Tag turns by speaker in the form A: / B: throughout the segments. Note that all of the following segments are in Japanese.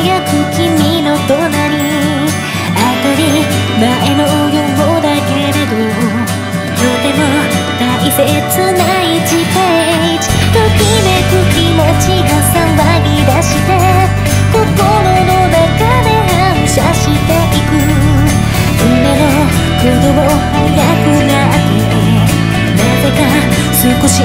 A: 早く君の隣当たり前のようだけれどとても大切な1ページときめく気持ちが騒ぎ出して心の中で反射していく胸の鼓動早くなってなぜか少し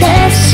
A: they've